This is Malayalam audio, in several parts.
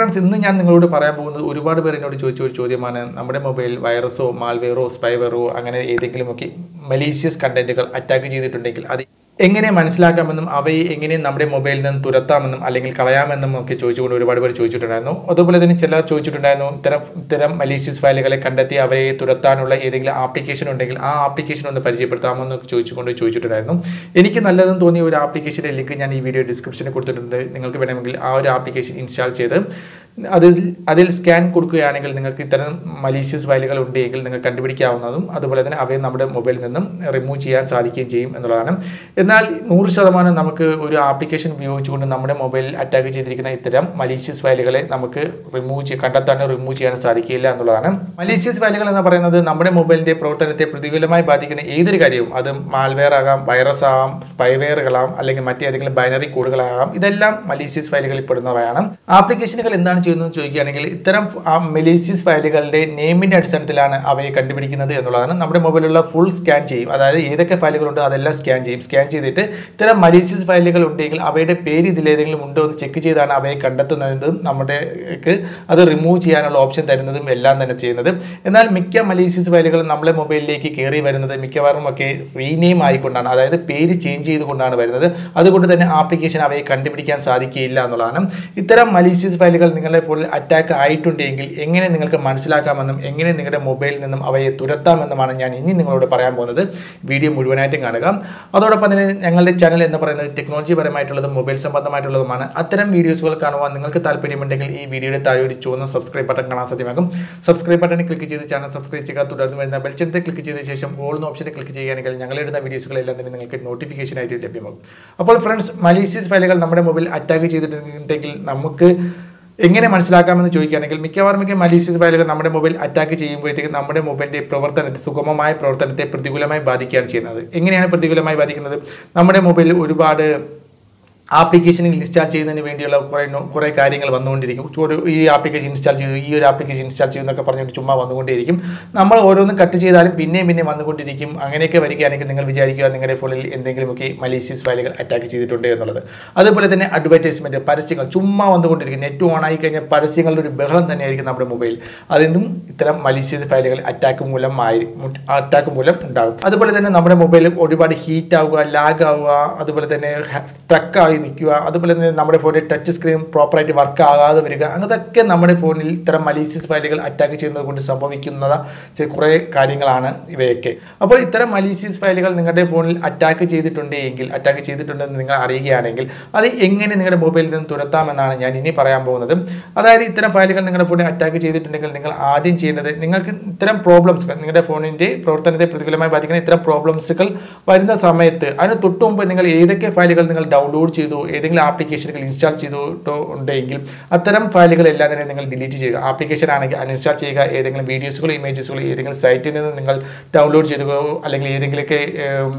ഫ്രണ്ട്സ് ഇന്ന് ഞാൻ നിങ്ങളോട് പറയാൻ പോകുന്നത് ഒരുപാട് പേർ എന്നോട് ചോദിച്ച ഒരു ചോദ്യമാണ്. നമ്മുടെ മൊബൈൽ വൈറസോ മാൽവെയറോ സ്പൈവെയറോ അങ്ങനെ ഏതെങ്കിലുമൊക്കെ മലീഷ്യസ് കണ്ടന്റുകൾ അറ്റാക്ക് ചെയ്തിട്ടുണ്ടെങ്കിൽ അത് എങ്ങനെ മനസ്സിലാക്കാമെന്നും അവയെ എങ്ങനെ നമ്മുടെ മൊബൈലിൽ നിന്ന് തുരത്താമെന്നും അല്ലെങ്കിൽ കളയാമെന്നും ഒക്കെ ചോദിച്ചുകൊണ്ട് ഒരുപാട് പേർ ചോദിച്ചിട്ടുണ്ടായിരുന്നു. അതുപോലെ തന്നെ ചിലർ ചോദിച്ചിട്ടുണ്ടായിരുന്നു ഇത്തരം ഇത്തരം മലീഷ്യസ് ഫയലുകളെ കണ്ടെത്തി അവയെ തുരത്താനുള്ള ഏതെങ്കിലും ആപ്ലിക്കേഷൻ ഉണ്ടെങ്കിൽ ആ ആപ്ലിക്കേഷൻ ഒന്ന് പരിചയപ്പെടുത്താമോ എന്ന് ചോദിച്ചുകൊണ്ട് ചോദിച്ചിട്ടുണ്ടായിരുന്നു. എനിക്ക് നല്ലതെന്ന് തോന്നിയ ഒരു ആപ്ലിക്കേഷന്റെ ലിങ്ക് ഞാൻ ഈ വീഡിയോ ഡിസ്ക്രിപ്ഷനിൽ കൊടുത്തിട്ടുണ്ട്. നിങ്ങൾക്ക് വേണമെങ്കിൽ ആ ഒരു ആപ്ലിക്കേഷൻ ഇൻസ്റ്റാൾ ചെയ്ത് അതിൽ അതിൽ സ്കാൻ കൊടുക്കുകയാണെങ്കിൽ നിങ്ങൾക്ക് ഇത്തരം മലീഷ്യസ് ഫയലുകൾ ഉണ്ടെങ്കിൽ നിങ്ങൾക്ക് കണ്ടുപിടിക്കാവുന്നതും അതുപോലെ തന്നെ അവയെ നമ്മുടെ മൊബൈലിൽ നിന്നും റിമൂവ് ചെയ്യാൻ സാധിക്കുകയും ചെയ്യും എന്നുള്ളതാണ്. എന്നാൽ നൂറ് ശതമാനം നമുക്ക് ഒരു ആപ്ലിക്കേഷൻ ഉപയോഗിച്ചുകൊണ്ട് നമ്മുടെ മൊബൈലിൽ അറ്റാക്ക് ചെയ്തിരിക്കുന്ന ഇത്തരം മലീഷ്യസ് ഫയലുകളെ നമുക്ക് റിമൂവ് ചെയ്യ കണ്ടെത്താനോ റിമൂവ് ചെയ്യാനോ സാധിക്കില്ല എന്നുള്ളതാണ്. മലീഷ്യസ് ഫയലുകൾ എന്ന് പറയുന്നത് നമ്മുടെ മൊബൈലിന്റെ പ്രവർത്തനത്തെ പ്രതികൂലമായി ബാധിക്കുന്ന ഏതൊരു കാര്യവും അത് മാൽവെയർ ആകാം വൈറസ് ആകാം സ്പൈവെയറുകളാകാം അല്ലെങ്കിൽ മറ്റേതെങ്കിലും ബൈനറി കോഡുകളാകാം ഇതെല്ലാം മലീഷ്യസ് ഫയലുകളിൽ പെടുന്നവയാണ്. ആപ്ലിക്കേഷനുകൾ എന്താണ് ചെയ്യുന്നത് ചോദിക്കുകയാണെങ്കിൽ ഇത്തരം ആ മെലീഷ്യസ് ഫയലുകളുടെ നെയിമിന്റെ അടിസ്ഥാനത്തിലാണ് അവയെ കണ്ടുപിടിക്കുന്നത് എന്നുള്ളതാണ്. നമ്മുടെ മൊബൈലുള്ള ഫുൾ സ്കാൻ ചെയ്യും. അതായത് ഏതൊക്കെ ഫയലുകളുണ്ടോ അതെല്ലാം സ്കാൻ ചെയ്യും. സ്കാൻ ചെയ്തിട്ട് ഇത്തരം മലീഷ്യസ് ഫയലുകൾ ഉണ്ടെങ്കിൽ അവയുടെ പേര് ഇതിലേതെങ്കിലും ഉണ്ടോ എന്ന് ചെക്ക് ചെയ്താണ് അവയെ കണ്ടെത്തുന്നതും നമ്മുടെ അത് റിമൂവ് ചെയ്യാനുള്ള ഓപ്ഷൻ തരുന്നതും എല്ലാം തന്നെ ചെയ്യുന്നത്. എന്നാൽ മിക്ക മലീഷ്യസ് ഫയലുകളും നമ്മുടെ മൊബൈലിലേക്ക് കയറി വരുന്നത് മിക്കവാറും ഒക്കെ റീനെയിം ആയിക്കൊണ്ടാണ്. അതായത് പേര് ചേഞ്ച് ചെയ്തുകൊണ്ടാണ് വരുന്നത്. അതുകൊണ്ട് തന്നെ ആപ്ലിക്കേഷൻ അവയെ കണ്ടുപിടിക്കാൻ സാധിക്കുകയില്ല എന്നുള്ളതാണ്. ഇത്തരം മലീഷ്യസ് ഫയലുകൾ നിങ്ങളുടെ ഫോണിൽ അറ്റാക്ക് ആയിട്ടുണ്ടെങ്കിൽ എങ്ങനെ നിങ്ങൾക്ക് മനസ്സിലാക്കാമെന്നും എങ്ങനെ നിങ്ങളുടെ മൊബൈലിൽ നിന്നും അവയെ തുരത്താമെന്നുമാണ് ഞാൻ ഇനി നിങ്ങളോട് പറയാൻ പോകുന്നത്. വീഡിയോ മുഴുവനായിട്ടും കാണുക. അതോടൊപ്പം തന്നെ ഞങ്ങളുടെ ചാനൽ എന്ന് പറയുന്നത് ടെക്നോളജി പരമായിട്ടുള്ളതും മൊബൈൽ സംബന്ധമായിട്ടുള്ളതുമാണ്. അത്തരം വീഡിയോസുകൾ കാണുവാൻ നിങ്ങൾക്ക് താല്പര്യമുണ്ടെങ്കിൽ ഈ വീഡിയോയുടെ താഴെ ഒരു ചുവന്ന സബ്സ്ക്രൈബ് ബട്ടൺ കാണാൻ സാധ്യമാകും. സബ്സ്ക്രൈബ് ബട്ടൺ ക്ലിക്ക് ചെയ്ത് ചാനൽ സബ്സ്ക്രൈബ് ചെയ്യുക. തുടർന്ന് വരുന്ന ബെൽച്ചനത്തെ ക്ലിക്ക് ചെയ്ത ശേഷം ഓൾ എന്ന ഓപ്ഷനിൽ ക്ലിക്ക് ചെയ്യുകയാണെങ്കിൽ ഞങ്ങളിടുന്ന വീഡിയോസുകളെല്ലാം തന്നെ നിങ്ങൾക്ക് നോട്ടിഫിക്കേഷൻ ആയിട്ട് ലഭ്യമാകും. അപ്പോൾ ഫ്രണ്ട്സ് മലീഷ്യസ് ഫയലുകൾ നമ്മുടെ മൊബൈൽ അറ്റാക്ക് ചെയ്തിട്ടുണ്ടെങ്കിൽ നമുക്ക് എങ്ങനെ മനസ്സിലാക്കാമെന്ന് ചോദിക്കുകയാണെങ്കിൽ മിക്കവാറും മിക്ക മലീഷ്യസ് ഫയലുകൾ നമ്മുടെ മൊബൈൽ അറ്റാക്ക് ചെയ്യുമ്പോഴത്തേക്ക് നമ്മുടെ മൊബൈലിന്റെ പ്രവർത്തനത്തെ സുഗമമായ പ്രവർത്തനത്തെ പ്രതികൂലമായി ബാധിക്കുകയാണ് ചെയ്യുന്നത്. എങ്ങനെയാണ് പ്രതികൂലമായി ബാധിക്കുന്നത്? നമ്മുടെ മൊബൈലിൽ ഒരുപാട് ആപ്ലിക്കേഷൻ ഇൻസ്റ്റാൾ ചെയ്യുന്നതിന് വേണ്ടിയുള്ള കുറേ കുറേ കാര്യങ്ങൾ വന്നുകൊണ്ടിരിക്കും. ഒരു ഈ ആപ്ലിക്കേഷൻ ഇൻസ്റ്റാൾ ചെയ്തു ഈ ഒരു ആപ്ലിക്കേഷൻ ഇൻസ്റ്റാൾ ചെയ്തു എന്നൊക്കെ പറഞ്ഞുകൊണ്ട് ചുമ്മാ വന്നുകൊണ്ടേയിരിക്കും. നമ്മൾ ഓരോന്നും കട്ട് ചെയ്താലും പിന്നെയും പിന്നെയും വന്നുകൊണ്ടിരിക്കും. അങ്ങനെയൊക്കെ വരികയാണെങ്കിൽ നിങ്ങൾ വിചാരിക്കുക നിങ്ങളുടെ ഫോണിൽ എന്തെങ്കിലുമൊക്കെ മലീഷ്യസ് ഫയലുകൾ അറ്റാക്ക് ചെയ്തിട്ടുണ്ട് എന്നുള്ളത്. അതുപോലെ തന്നെ അഡ്വർടൈസ്മെന്റ് പരസ്യങ്ങൾ ചുമ്മാ വന്നുകൊണ്ടിരിക്കും. നെറ്റ് ഓൺ ആയി കഴിഞ്ഞാൽ പരസ്യങ്ങളുടെ ഒരു ബഹളം തന്നെയായിരിക്കും നമ്മുടെ മൊബൈൽ അതെന്തും ഇത്തരം മലീഷ്യസ് ഫയലുകൾ അറ്റാക്ക് മൂലം ആയി അറ്റാക്ക് മൂലം ഉണ്ടാകും. അതുപോലെ തന്നെ നമ്മുടെ മൊബൈൽ ഒരുപാട് ഹീറ്റ് ആവുക ലാഗ് ആവുക അതുപോലെ തന്നെ ട്രക്കായി നിൽക്കുക. അതുപോലെ തന്നെ നമ്മുടെ ഫോണിൽ ടച്ച് സ്ക്രീൻ പ്രോപ്പറായിട്ട് വർക്ക് ആകാതെ വരിക. അങ്ങനത്തൊക്കെ നമ്മുടെ ഫോണിൽ ഇത്തരം മലീഷ്യസ് ഫയലുകൾ അറ്റാക്ക് ചെയ്യുന്നത് കൊണ്ട് സംഭവിക്കുന്ന കുറേ കാര്യങ്ങളാണ് ഇവയൊക്കെ. അപ്പോൾ ഇത്തരം മലീഷ്യസ് ഫയലുകൾ നിങ്ങളുടെ ഫോണിൽ അറ്റാക്ക് ചെയ്തിട്ടുണ്ടെങ്കിൽ അറ്റാക്ക് ചെയ്തിട്ടുണ്ടെന്ന് നിങ്ങൾ അറിയുകയാണെങ്കിൽ അത് എങ്ങനെ നിങ്ങളുടെ മൊബൈലിൽ നിന്ന് തുരത്താമെന്നാണ് ഞാൻ ഇനി പറയാൻ പോകുന്നത്. അതായത് ഇത്തരം ഫയലുകൾ നിങ്ങളുടെ ഫോണിൽ അറ്റാക്ക് ചെയ്തിട്ടുണ്ടെങ്കിൽ നിങ്ങൾ ആദ്യം ചെയ്യേണ്ടത് നിങ്ങൾക്ക് ഇത്തരം പ്രോബ്ലംസ് നിങ്ങളുടെ ഫോണിന്റെ പ്രവർത്തനത്തെ പ്രതികൂലമായി ബാധിക്കുന്ന ഇത്തരം പ്രോബ്ലംസുകൾ വരുന്ന സമയത്ത് അതിന് തൊട്ട് മുമ്പ് നിങ്ങൾ ഏതൊക്കെ ഫയലുകൾ നിങ്ങൾ ഡൗൺലോഡ് ചെയ്തു ഏതെങ്കിലും ആപ്ലിക്കേഷനുകൾ ഇൻസ്റ്റാൾ ചെയ്തിട്ടോ ഉണ്ടെങ്കിൽ അത്തരം ഫയലുകളെല്ലാം തന്നെ നിങ്ങൾ ഡിലീറ്റ് ചെയ്യുക. ആപ്ലിക്കേഷൻ ആണെങ്കിൽ അൺഇൻസ്റ്റാൾ ചെയ്യുക ഏതെങ്കിലും വീഡിയോസുകളോ ഇമേജസുകളോ ഏതെങ്കിലും സൈറ്റിൽ നിന്ന് നിങ്ങൾ ഡൗൺലോഡ് ചെയ്തോ അല്ലെങ്കിൽ ഏതെങ്കിലുമൊക്കെ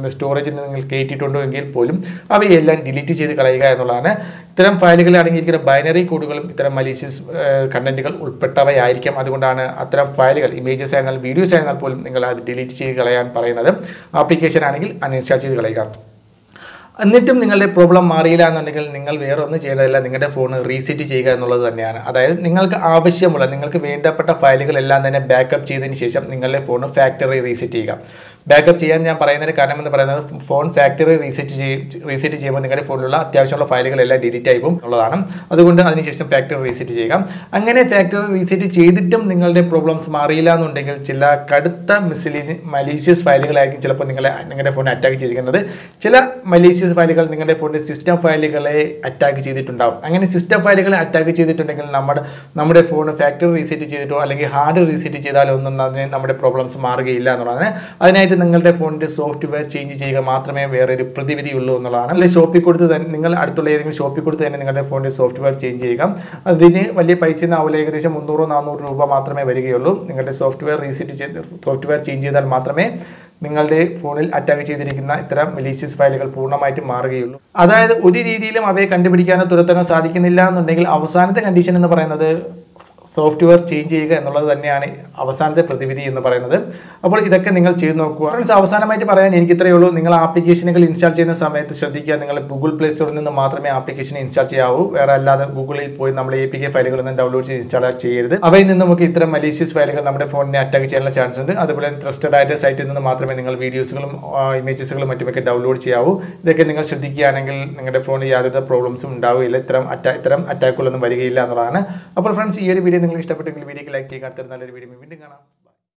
സ്റ്റോറേജിൽ നിന്ന് നിങ്ങൾ കയറ്റിയിട്ടുണ്ടോ എങ്കിൽ പോലും അവയെല്ലാം ഡിലീറ്റ് ചെയ്ത് കളയുക എന്നുള്ളതാണ്. ഇത്തരം ഫയലുകളിൽ അടങ്ങിയിരിക്കുന്ന ബൈനറി കോഡുകളും ഇത്തരം മലീഷ്യസ് കണ്ടന്റുകൾ ഉൾപ്പെട്ടവയായിരിക്കും. അതുകൊണ്ടാണ് അത്തരം ഫയലുകൾ ഇമേജസ് ആയിരുന്നാൽ വീഡിയോസ് ആയിരുന്നാൽ പോലും നിങ്ങൾ അത് ഡിലീറ്റ് ചെയ്ത് കളയാൻ പറയുന്നത്. ആപ്ലിക്കേഷൻ ആണെങ്കിൽ അൺഇൻസ്റ്റാൾ ചെയ്ത് കളയുക. എന്നിട്ടും നിങ്ങളുടെ പ്രോബ്ലം മാറിയില്ല എന്നുണ്ടെങ്കിൽ നിങ്ങൾ വേറെ ഒന്നും ചെയ്യേണ്ടതില്ല നിങ്ങളുടെ ഫോൺ റീസെറ്റ് ചെയ്യുക എന്നുള്ളത് തന്നെയാണ്. അതായത് നിങ്ങൾക്ക് ആവശ്യമുള്ള നിങ്ങൾക്ക് വേണ്ടപ്പെട്ട ഫയലുകളെല്ലാം തന്നെ ബാക്കപ്പ് ചെയ്തതിന് ശേഷം നിങ്ങളുടെ ഫോൺ ഫാക്ടറി റീസെറ്റ് ചെയ്യുക. ബാക്കപ്പ് ചെയ്യാൻ ഞാൻ പറയുന്നതിന് കാരണം എന്ന് പറയുന്നത് ഫോൺ ഫാക്ടറി റീസെറ്റ് ചെയ്യും റീസെറ്റ് ചെയ്യുമ്പോൾ നിങ്ങളുടെ ഫോണിലുള്ള അത്യാവശ്യമുള്ള ഫയലുകളെല്ലാം ഡിലീറ്റ് ആയി പോകും അതുകൊണ്ട് അതിനുശേഷം ഫാക്ടറി റീസെറ്റ് ചെയ്യുക. അങ്ങനെ ഫാക്ടറി റീസെറ്റ് ചെയ്തിട്ടും നിങ്ങളുടെ പ്രോബ്ലംസ് മാറിയില്ല എന്നുണ്ടെങ്കിൽ ചില കടുത്ത മിസിലി മലീഷ്യസ് ഫയലുകളായിരിക്കും ചിലപ്പോൾ നിങ്ങളെ നിങ്ങളുടെ ഫോൺ അറ്റാക്ക് ചെയ്തിരിക്കുന്നത്. ചില മലീഷ്യസ് ഫയലുകൾ നിങ്ങളുടെ ഫോണിന്റെ സിസ്റ്റം ഫയലുകളെ അറ്റാക്ക് ചെയ്തിട്ടുണ്ടാവും. അങ്ങനെ സിസ്റ്റം ഫയലുകളെ അറ്റാക്ക് ചെയ്തിട്ടുണ്ടെങ്കിൽ നമ്മുടെ നമ്മുടെ ഫോൺ ഫാക്ടറി റീസെറ്റ് ചെയ്തിട്ടോ അല്ലെങ്കിൽ ഹാർഡ് റീസെറ്റ് ചെയ്താലോ ഒന്നും അതിന് നമ്മുടെ പ്രോബ്ലംസ് മാറുകയില്ല എന്നുള്ളതാണ്. അതിനായിട്ട് നിങ്ങളുടെ ഫോണിന്റെ സോഫ്റ്റ്വെയർ ചേഞ്ച് ചെയ്യുക മാത്രമേ വേറെ ഒരു പ്രതിവിധിയുള്ളൂ എന്നുള്ളതാണ്. അല്ലെങ്കിൽ ഷോപ്പിൽ കൊടുത്ത് തന്നെ നിങ്ങൾ അടുത്തുള്ള ഏതെങ്കിലും ഷോപ്പിൽ കൊടുത്ത് തന്നെ നിങ്ങളുടെ ഫോണിന്റെ സോഫ്റ്റ്വെയർ ചേഞ്ച് ചെയ്യുക. അതിന് വലിയ പൈസ ആവില്ല ഏകദേശം മുന്നൂറോ നാനൂറ് രൂപ മാത്രമേ വരികയുള്ളൂ. നിങ്ങളുടെ സോഫ്റ്റ്വെയർ റീസെറ്റ് ചെയ്ത് സോഫ്റ്റ്വെയർ ചേഞ്ച് ചെയ്താൽ മാത്രമേ നിങ്ങളുടെ ഫോണിൽ അറ്റാക്ക് ചെയ്തിരിക്കുന്ന ഇത്തരം മെലീഷ്യസ് ഫയലുകൾ പൂർണമായിട്ടും മാറുകയുള്ളൂ. അതായത് ഒരു രീതിയിലും അവയെ കണ്ടുപിടിക്കാനോ തുരത്താനോ സാധിക്കുന്നില്ല എന്നുണ്ടെങ്കിൽ അവസാനത്തെ കണ്ടീഷൻ എന്ന് പറയുന്നത് സോഫ്റ്റ്വെയർ ചേഞ്ച് ചെയ്യുക എന്നുള്ളത് തന്നെയാണ് അവസാനത്തെ പ്രതിവിധി എന്ന് പറയുന്നത്. അപ്പോൾ ഇതൊക്കെ നിങ്ങൾ ചെയ്ത് നോക്കുക. ഫ്രണ്ട്സ് അവസാനമായിട്ട് പറയാൻ എനിക്ക് ഇത്രയേ ഉള്ളൂ. നിങ്ങൾ ആപ്ലിക്കേഷനുകൾ ഇൻസ്റ്റാൾ ചെയ്യുന്ന സമയത്ത് ശ്രദ്ധിക്കുക. നിങ്ങൾ ഗൂഗിൾ പ്ലേ സ്റ്റോറിൽ നിന്ന് മാത്രമേ ആപ്ലിക്കേഷൻ ഇൻസ്റ്റാൾ ചെയ്യാവൂ. വേറെ അല്ലാതെ ഗൂഗിളിൽ പോയി നമ്മൾ എ പി കെ ഫയലുകളൊന്നും ഡൗൺലോഡ് ചെയ്ത് ഇൻസ്റ്റാൾ ചെയ്യരുത്. അവയിൽ നിന്ന് നമുക്ക് ഇത്തരം മലീഷ്യസ് ഫയലുകൾ നമ്മുടെ ഫോണിനെ അറ്റാക്ക് ചെയ്യാനുള്ള ചാൻസ് ഉണ്ട്. അതുപോലെ ട്രസ്റ്റഡ് ആയിട്ട് സൈറ്റിൽ നിന്ന് മാത്രമേ നിങ്ങൾ വീഡിയോസുകളും ഇമേജസുകളും മറ്റുമൊക്കെ ഡൗൺലോഡ് ചെയ്യാവൂ. ഇതൊക്കെ നിങ്ങൾ ശ്രദ്ധിക്കുകയാണെങ്കിൽ നിങ്ങളുടെ ഫോണിൽ യാതൊരു പ്രോബ്ലംസും ഉണ്ടാവുകയില്ല. ഇത്തരം അറ്റാ ഇത്തരം അറ്റാക്കുകളൊന്നും വരികയില്ല എന്നുള്ളതാണ്. അപ്പോൾ ഫ്രണ്ട്സ് ഈ ഒരു വീഡിയോ നിങ്ങൾക്ക് ഇഷ്ടപ്പെട്ടെങ്കിൽ വീഡിയോക്ക് ലൈക്ക് ചെയ്യുക. അടുത്തൊരു നല്ലൊരു വീഡിയോ വീണ്ടും കാണാം.